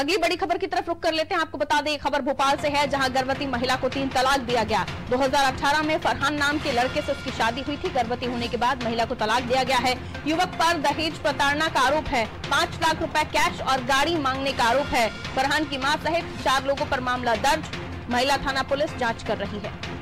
अगली बड़ी खबर की तरफ़ रुक कर लेते हैं। आपको बता दें खबर भोपाल से है, जहाँ गर्भवती महिला को तीन तलाक दिया गया। 2018 में फरहान नाम के लड़के से उसकी शादी हुई थी। गर्भवती होने के बाद महिला को तलाक दिया गया है। युवक पर दहेज प्रताड़ना का आरोप है। पाँच लाख रूपए कैश और गाड़ी मांगने का आरोप है। फरहान की माँ सहित चार लोगों पर मामला दर्ज। महिला थाना पुलिस जाँच कर रही है।